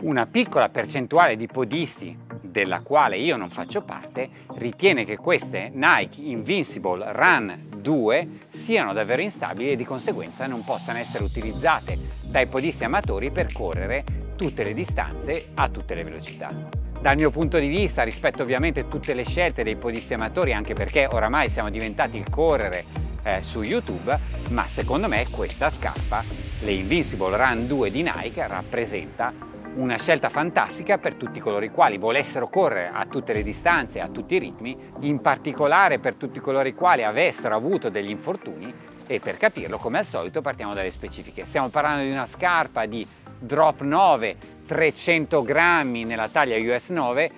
Una piccola percentuale di podisti della quale io non faccio parte, ritiene che queste Nike Invincible Run 2 siano davvero instabili e di conseguenza non possano essere utilizzate dai podisti amatori per correre tutte le distanze a tutte le velocità. Dal mio punto di vista rispetto ovviamente a tutte le scelte dei podisti amatori, anche perché oramai siamo diventati il correre eh, su YouTube, ma secondo me questa scarpa, le Invincible Run 2 di Nike, rappresenta una scelta fantastica per tutti coloro i quali volessero correre a tutte le distanze, a tutti i ritmi, in particolare per tutti coloro i quali avessero avuto degli infortuni e per capirlo come al solito partiamo dalle specifiche. Stiamo parlando di una scarpa di drop 9, 300 grammi nella taglia US 9,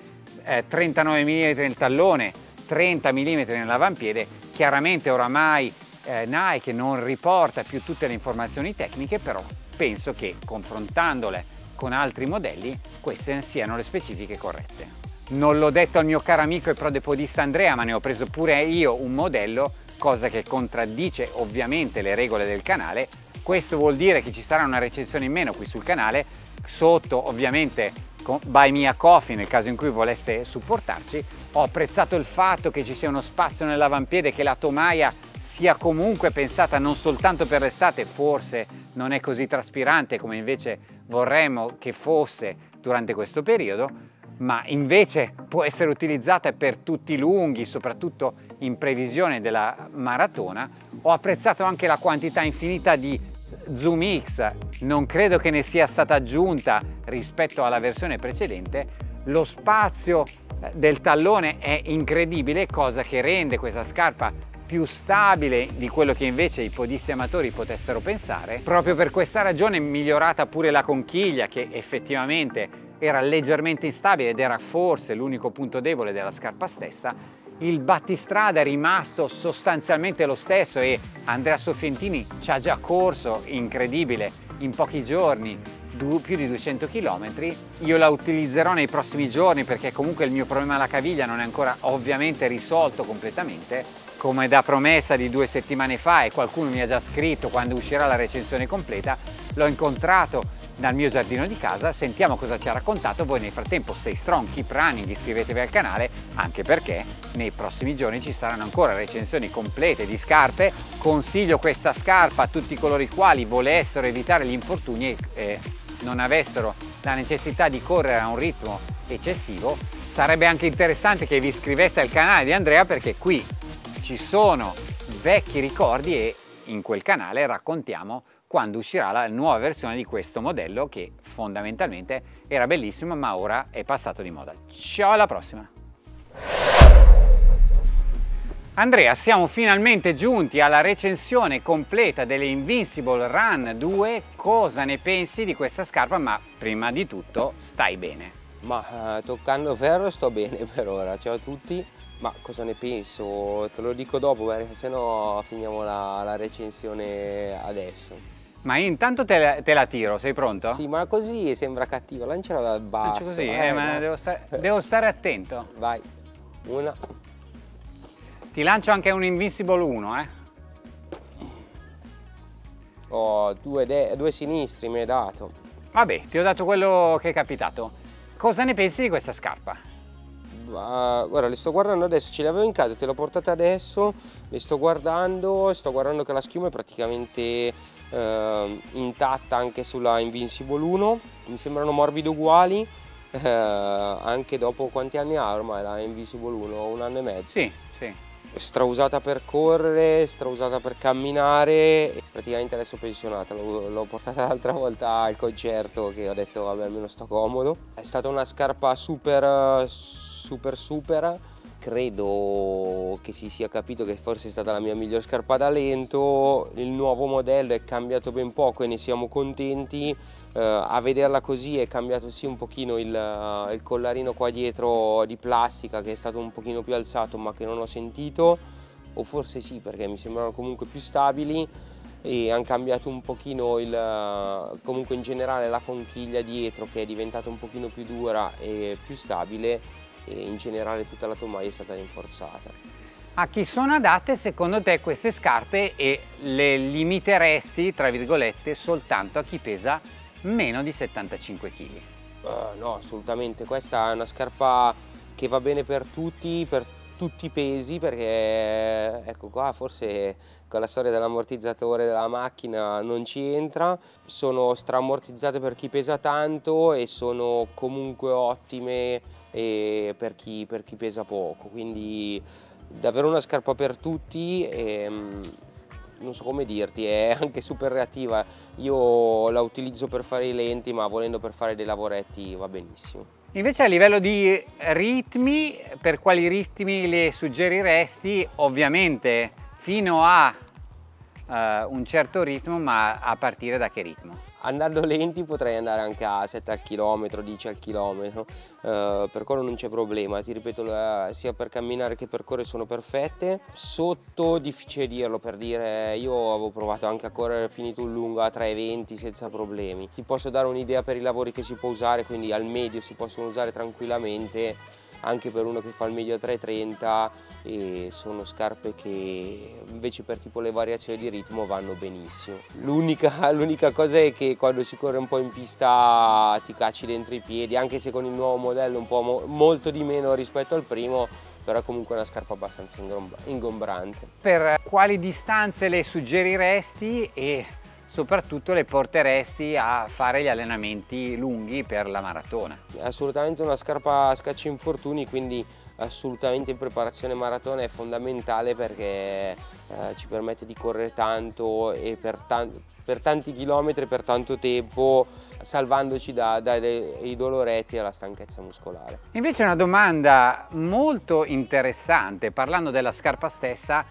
eh, 39 mm nel tallone, 30 mm nell'avampiede, chiaramente oramai eh, Nike non riporta più tutte le informazioni tecniche, però penso che confrontandole con altri modelli queste siano le specifiche corrette. Non l'ho detto al mio caro amico e prodepodista Andrea, ma ne ho preso pure io un modello, cosa che contraddice ovviamente le regole del canale. Questo vuol dire che ci sarà una recensione in meno qui sul canale, sotto ovviamente by Mia Coffee nel caso in cui voleste supportarci. Ho apprezzato il fatto che ci sia uno spazio nell'avampiede, che la tomaia sia comunque pensata non soltanto per l'estate, forse non è così traspirante come invece vorremmo che fosse durante questo periodo, ma invece può essere utilizzata per tutti i lunghi, soprattutto in previsione della maratona. Ho apprezzato anche la quantità infinita di Zoom X, non credo che ne sia stata aggiunta rispetto alla versione precedente. Lo spazio del tallone è incredibile, cosa che rende questa scarpa più stabile di quello che invece i podisti amatori potessero pensare. Proprio per questa ragione è migliorata pure la conchiglia che effettivamente era leggermente instabile ed era forse l'unico punto debole della scarpa stessa. Il battistrada è rimasto sostanzialmente lo stesso e Andrea Soffientini ci ha già corso, incredibile, in pochi giorni più di 200 km. Io la utilizzerò nei prossimi giorni perché comunque il mio problema alla caviglia non è ancora ovviamente risolto completamente come da promessa di due settimane fa e qualcuno mi ha già scritto quando uscirà la recensione completa, l'ho incontrato dal mio giardino di casa, sentiamo cosa ci ha raccontato, voi nel frattempo stay strong, keep running, iscrivetevi al canale, anche perché nei prossimi giorni ci saranno ancora recensioni complete di scarpe, consiglio questa scarpa a tutti coloro i quali volessero evitare gli infortuni e non avessero la necessità di correre a un ritmo eccessivo, sarebbe anche interessante che vi iscriveste al canale di Andrea perché qui ci sono vecchi ricordi e in quel canale raccontiamo quando uscirà la nuova versione di questo modello che fondamentalmente era bellissimo ma ora è passato di moda. Ciao alla prossima! Andrea, siamo finalmente giunti alla recensione completa delle Invincible Run 2. Cosa ne pensi di questa scarpa? Ma prima di tutto stai bene. Ma eh, toccando ferro sto bene per ora. Ciao a tutti. Ma cosa ne penso? Te lo dico dopo perché se no finiamo la, la, recensione adesso. Ma intanto te la, te la, tiro, sei pronto? Sì, ma così sembra cattivo, lanciala dal basso. Faccio così, eh, ma no. devo, stare, devo stare attento. Vai, una. Ti lancio anche un Invincible 1, eh. Oh, due, due sinistri mi hai dato. Vabbè, ti ho dato quello che è capitato. Cosa ne pensi di questa scarpa? Uh, guarda, le sto guardando adesso, ce le avevo in casa, te le ho portate adesso, le sto guardando, sto guardando che la schiuma è praticamente uh, intatta anche sulla Invincible 1, mi sembrano morbide uguali, uh, anche dopo quanti anni ha ormai la Invincible 1? Un anno e mezzo? Sì, sì. Strausata per correre, strausata per camminare, praticamente adesso pensionata, l'ho portata l'altra volta al concerto che ho detto vabbè almeno sto comodo. È stata una scarpa super super super. Credo che si sia capito che forse è stata la mia miglior scarpa da lento. Il nuovo modello è cambiato ben poco e ne siamo contenti. Uh, a vederla così è cambiato sì un pochino il, uh, il, collarino qua dietro di plastica che è stato un pochino più alzato ma che non ho sentito. O forse sì perché mi sembrano comunque più stabili. E hanno cambiato un pochino il, uh, comunque in generale la conchiglia dietro che è diventata un pochino più dura e più stabile e in generale tutta la tomaia è stata rinforzata. A chi sono adatte secondo te queste scarpe e le limiteresti, tra virgolette, soltanto a chi pesa meno di 75 kg? Uh, no, assolutamente, questa è una scarpa che va bene per tutti, per tutti i pesi perché ecco qua forse con la storia dell'ammortizzatore della macchina non ci entra, sono stramortizzate per chi pesa tanto e sono comunque ottime per chi, per, chi, pesa poco, quindi davvero una scarpa per tutti e, ehm, non so come dirti, è anche super reattiva, io la utilizzo per fare i lenti ma volendo per fare dei lavoretti va benissimo. Invece a livello di ritmi, per quali ritmi le suggeriresti? Ovviamente fino a uh, un certo ritmo, ma a partire da che ritmo? Andando lenti potrei andare anche a 7 al chilometro, 10 al chilometro, uh, per quello non c'è problema, ti ripeto, uh, sia per camminare che per correre sono perfette. Sotto difficile dirlo, per dire, io avevo provato anche a correre finito un lungo a 3,20 senza problemi. Ti posso dare un'idea per i lavori che si può usare, quindi al medio si possono usare tranquillamente anche per uno che fa il medio a 3,30 e sono scarpe che invece per tipo le variazioni di ritmo vanno benissimo. L'unica cosa è che quando si corre un po' in pista ti cacci dentro i piedi, anche se con il nuovo modello un po' mo molto di meno rispetto al primo, però è comunque una scarpa abbastanza ingombrante. Per quali distanze le suggeriresti e soprattutto le porteresti a fare gli allenamenti lunghi per la maratona. Assolutamente una scarpa a scacci infortuni, quindi assolutamente in preparazione maratona è fondamentale perché eh, ci permette di correre tanto e per, tan per tanti chilometri per tanto tempo salvandoci dai da doloretti e dalla stanchezza muscolare. Invece una domanda molto interessante parlando della scarpa stessa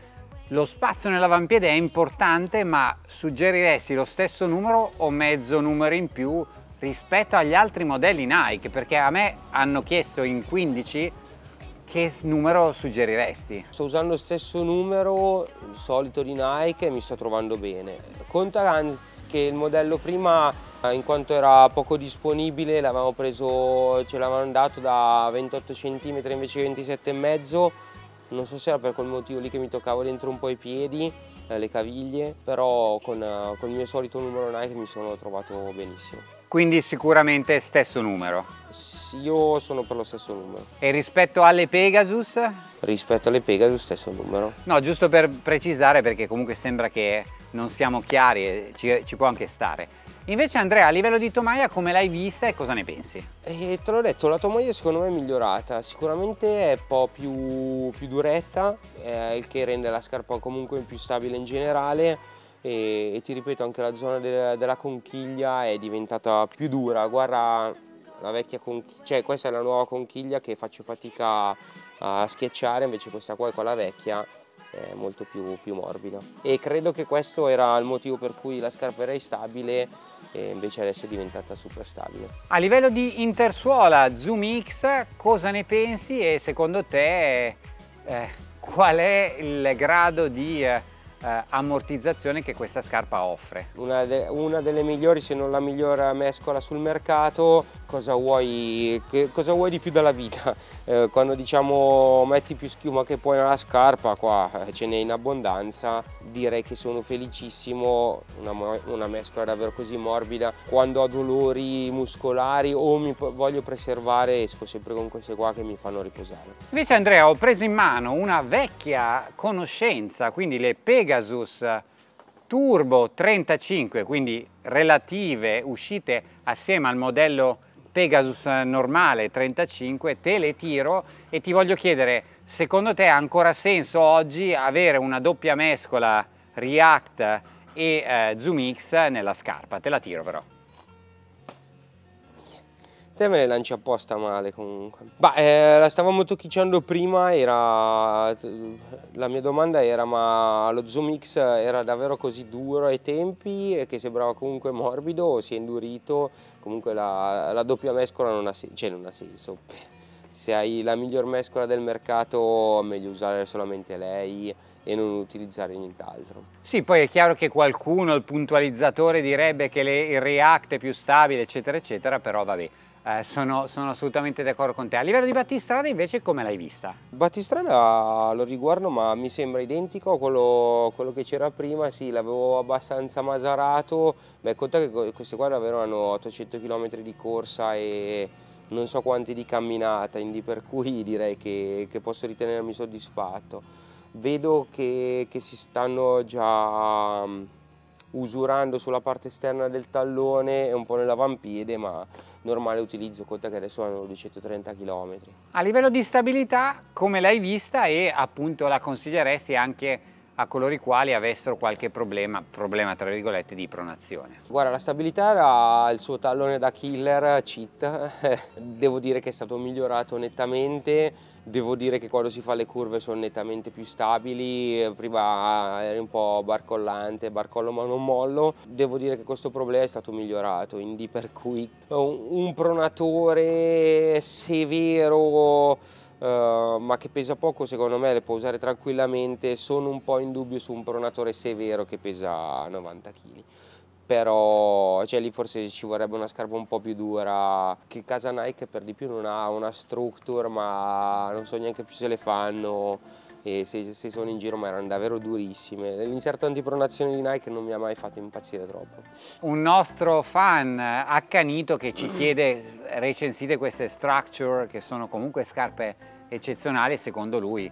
lo spazio nell'avampiede è importante ma suggeriresti lo stesso numero o mezzo numero in più rispetto agli altri modelli Nike perché a me hanno chiesto in 15 che numero suggeriresti? Sto usando lo stesso numero solito di Nike e mi sto trovando bene. Conta che il modello prima in quanto era poco disponibile l'avevamo preso, ce l'avevano dato da 28 cm invece 27,5 non so se era per quel motivo lì che mi toccavo dentro un po' i piedi, eh, le caviglie, però con, eh, con il mio solito numero Nike mi sono trovato benissimo. Quindi sicuramente stesso numero? Io sono per lo stesso numero. E rispetto alle Pegasus? Rispetto alle Pegasus stesso numero. No, giusto per precisare perché comunque sembra che non siamo chiari e ci, ci può anche stare. Invece Andrea, a livello di tomaia come l'hai vista e cosa ne pensi? Eh, te l'ho detto, la tomaia secondo me è migliorata, sicuramente è un po' più, più duretta, eh, il che rende la scarpa comunque più stabile in generale. E, e ti ripeto anche la zona de, della conchiglia è diventata più dura, guarda la vecchia conchiglia, cioè questa è la nuova conchiglia che faccio fatica a schiacciare, invece questa qua è quella vecchia molto più, più morbida e credo che questo era il motivo per cui la scarpa era instabile e invece adesso è diventata super stabile. A livello di intersuola Zoom X cosa ne pensi e secondo te eh, qual è il grado di eh, eh, ammortizzazione che questa scarpa offre. Una, de una, delle migliori, se non la migliore mescola sul mercato, cosa vuoi, cosa vuoi di più dalla vita? Eh, quando diciamo metti più schiuma che puoi nella scarpa, qua eh, ce n'è in abbondanza, direi che sono felicissimo, una, una mescola davvero così morbida, quando ho dolori muscolari o mi voglio preservare esco sempre con queste qua che mi fanno riposare. Invece Andrea ho preso in mano una vecchia conoscenza, quindi le Pegasus Turbo 35, quindi relative uscite assieme al modello Pegasus normale 35, te le tiro e ti voglio chiedere, secondo te ha ancora senso oggi avere una doppia mescola React e eh, Zoom X nella scarpa? Te la tiro però. Te me le lanci apposta male comunque. Bah, eh, la stavamo tocchicciando prima, era... la mia domanda era ma lo Zoom X era davvero così duro ai tempi e che sembrava comunque morbido o si è indurito? Comunque la, la doppia mescola non ha, cioè non ha senso. Se hai la miglior mescola del mercato meglio usare solamente lei e non utilizzare nient'altro. Sì, poi è chiaro che qualcuno, il puntualizzatore, direbbe che le, il React è più stabile, eccetera, eccetera, però vabbè, eh, sono, sono, assolutamente d'accordo con te. A livello di battistrada invece come l'hai vista? Battistrada lo riguardo ma mi sembra identico a quello, quello che c'era prima, sì l'avevo abbastanza masarato, beh conta che queste qua davvero hanno 800 km di corsa e non so quanti di camminata, quindi per cui direi che, che posso ritenermi soddisfatto. Vedo che, che si stanno già usurando sulla parte esterna del tallone e un po' nell'avampiede, ma normale utilizzo, conta che adesso hanno 230 km. A livello di stabilità, come l'hai vista e appunto la consiglieresti anche a coloro i quali avessero qualche problema, problema tra virgolette, di pronazione? Guarda, la stabilità era il suo tallone da killer cheat, devo dire che è stato migliorato nettamente, devo dire che quando si fa le curve sono nettamente più stabili, prima eri un po' barcollante, barcollo ma non mollo, devo dire che questo problema è stato migliorato, quindi per cui un pronatore severo Uh, ma che pesa poco secondo me le può usare tranquillamente. Sono un po' in dubbio su un pronatore severo che pesa 90 kg però cioè, lì forse ci vorrebbe una scarpa un po' più dura che casa Nike per di più non ha una structure ma non so neanche più se le fanno e se, se sono in giro ma erano davvero durissime. L'inserto antipronazione di Nike non mi ha mai fatto impazzire troppo. Un nostro fan accanito che ci chiede recensite queste structure che sono comunque scarpe eccezionali secondo lui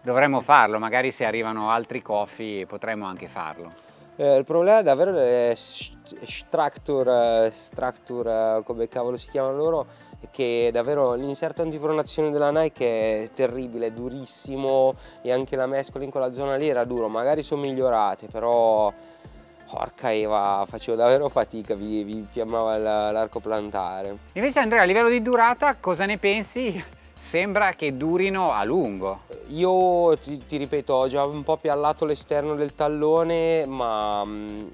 dovremmo farlo. Magari se arrivano altri coffee potremmo anche farlo eh, il problema è davvero delle structure, structure come cavolo si chiamano loro che davvero l'inserto antipronazione della Nike è terribile, è durissimo e anche la mescola in quella zona lì era duro magari sono migliorate però Porca Eva, facevo davvero fatica, vi, vi fiammava l'arco plantare. Invece Andrea, a livello di durata, cosa ne pensi? Sembra che durino a lungo. Io ti, ti ripeto, ho già un po' piallato l'esterno del tallone, ma mh, mm,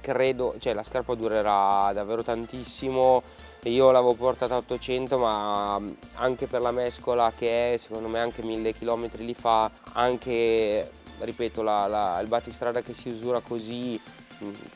credo, cioè la scarpa durerà davvero tantissimo. Io l'avevo portata a 800 ma mm, anche per la mescola che è, secondo me anche 1000 km li fa, anche, ripeto, la, la, il battistrada che si usura così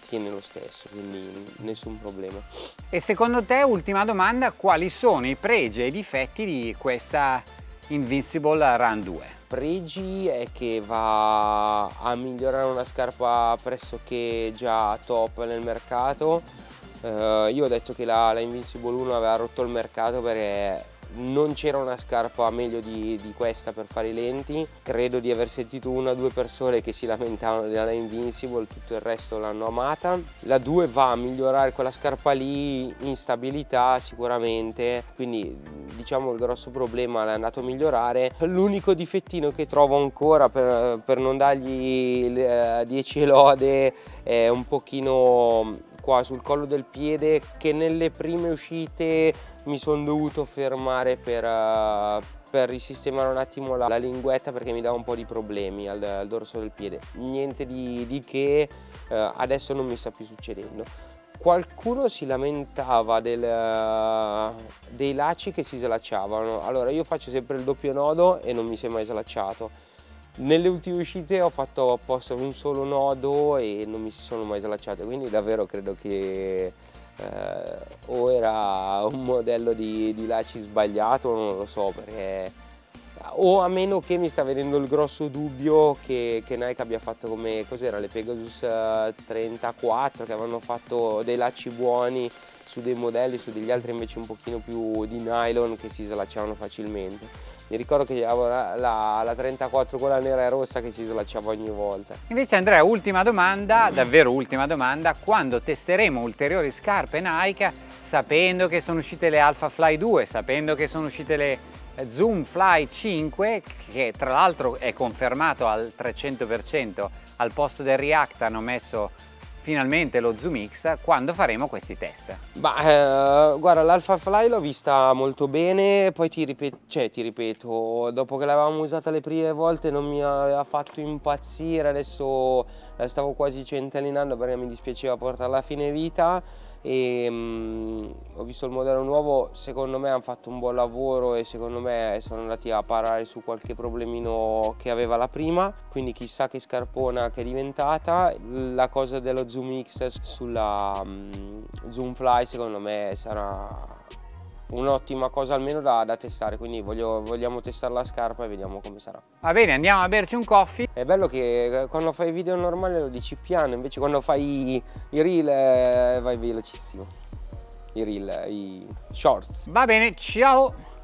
tiene lo stesso, quindi nessun problema. E secondo te, ultima domanda, quali sono i pregi e i difetti di questa Invincible Run 2? Pregi è che va a migliorare una scarpa pressoché già top nel mercato. Uh, io ho detto che la, la Invincible 1 aveva rotto il mercato perché non c'era una scarpa meglio di, di, questa per fare i lenti. Credo di aver sentito una o due persone che si lamentavano della Invincible tutto il resto l'hanno amata. La 2 va a migliorare quella scarpa lì in stabilità sicuramente quindi diciamo il grosso problema l'è andato a migliorare. L'unico difettino che trovo ancora per, per non dargli 10 eh, lode è un pochino qua sul collo del piede che nelle prime uscite mi sono dovuto fermare per, uh, per risistemare un attimo la, la, linguetta perché mi dava un po' di problemi al, al dorso del piede. Niente di, di che uh, adesso non mi sta più succedendo. Qualcuno si lamentava del, uh, dei lacci che si slacciavano. Allora io faccio sempre il doppio nodo e non mi si è mai slacciato nelle ultime uscite ho fatto apposta un solo nodo e non mi si sono mai slacciate, quindi davvero credo che eh, o era un modello di, di lacci sbagliato, non lo so, perché o a meno che mi sta venendo il grosso dubbio che, che Nike abbia fatto come cos'era le Pegasus 34 eh, che avevano fatto dei lacci buoni su dei modelli, su degli altri invece un pochino più di nylon che si slacciavano facilmente mi ricordo che la, la, la, 34 quella nera e rossa che si slacciava ogni volta. Invece Andrea, ultima domanda, davvero ultima domanda, quando testeremo ulteriori scarpe Nike, sapendo che sono uscite le Alpha Fly 2, sapendo che sono uscite le Zoom Fly 5, che tra l'altro è confermato al 300%, al posto del React hanno messo finalmente lo Zoom X quando faremo questi test? Bah, eh, guarda l'Alpha Fly l'ho vista molto bene, poi ti, ripet cioè, ti ripeto, dopo che l'avevamo usata le prime volte non mi aveva fatto impazzire, adesso la stavo quasi centellinando perché mi dispiaceva portarla a fine vita e um, ho visto il modello nuovo, secondo me hanno fatto un buon lavoro e secondo me sono andati a parare su qualche problemino che aveva la prima, quindi chissà che scarpona che è diventata. La cosa dello Zoom X sulla um, Zoom Fly secondo me sarà un'ottima cosa almeno da, da testare, quindi voglio, vogliamo testare la scarpa e vediamo come sarà. Va bene, andiamo a berci un coffee. È bello che eh, quando fai video normale lo dici piano, invece quando fai i reel eh, vai velocissimo. I reel, i shorts. Va bene, ciao!